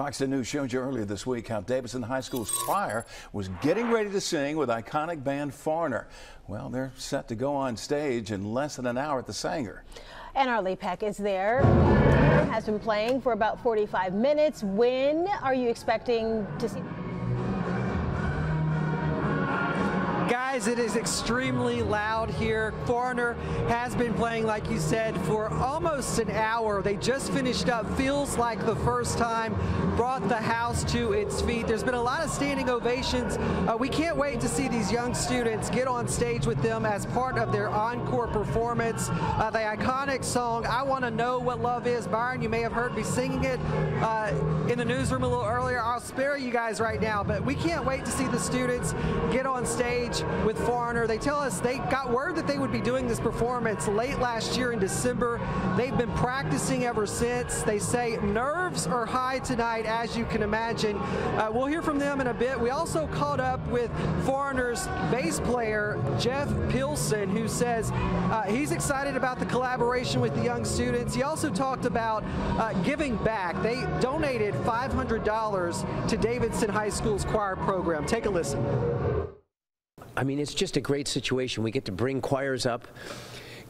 Fox 10 News showed you earlier this week how Davidson High School's choir was getting ready to sing with iconic band Foreigner. Well, they're set to go on stage in less than an hour at the Saenger. And our Lee Peck is there. Has been playing for about 45 minutes. When are you expecting to see? Guys, it is extremely loud here. Foreigner has been playing, like you said, for almost an hour. They just finished up. Feels like the first time. Brought the house to its feet. There's been a lot of standing ovations. Uh, we can't wait to see these young students get on stage with them as part of their encore performance. Uh, the iconic song, I Want to Know What Love Is. Byron, you may have heard me singing it uh, in the newsroom a little earlier. I'll spare you guys right now, but we can't wait to see the students get on stage with Foreigner. They tell us they got word that they would be doing this performance late last year in December. They've been practicing ever since. They say nerves are high tonight, as you can imagine. Uh, we'll hear from them in a bit. We also caught up with Bass player, Jeff Pilson, who says uh, he's excited about the collaboration with the young students. He also talked about uh, giving back. They donated $500 to Davidson High School's choir program. Take a listen. I mean, it's just a great situation. We get to bring choirs up,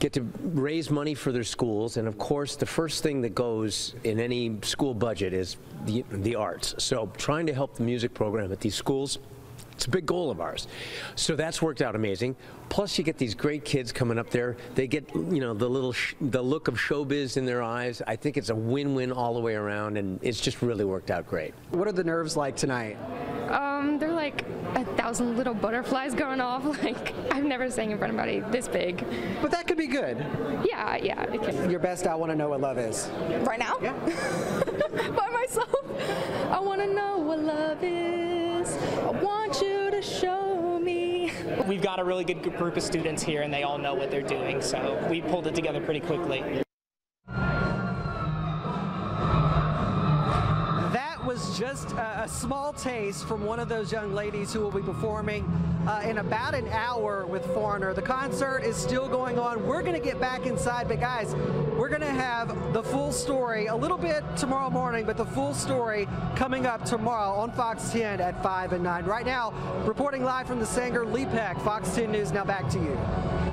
get to raise money for their schools, and of course, the first thing that goes in any school budget is the, the arts. So, trying to help the music program at these schools. It's a big goal of ours. So that's worked out amazing. Plus, you get these great kids coming up there. They get, you know, the little, the look of showbiz in their eyes. I think it's a win-win all the way around, and it's just really worked out great. What are the nerves like tonight? Um, they're like a thousand little butterflies going off. Like I've never sang in front of anybody this big. But that could be good. Yeah, yeah, it can. Your best I want to know what love is. Right now? Yeah. By myself. I want to know what love is. We've got a really good group of students here and they all know what they're doing, so we pulled it together pretty quickly. Just a, a, small taste from one of those young ladies who will be performing uh, in about an hour with Foreigner. The concert is still going on. We're going to get back inside, but guys, we're going to have the full story a little bit tomorrow morning, but the full story coming up tomorrow on Fox 10 at 5 and 9. Right now, reporting live from the Saenger, Lee Peck, Fox 10 News. Now back to you.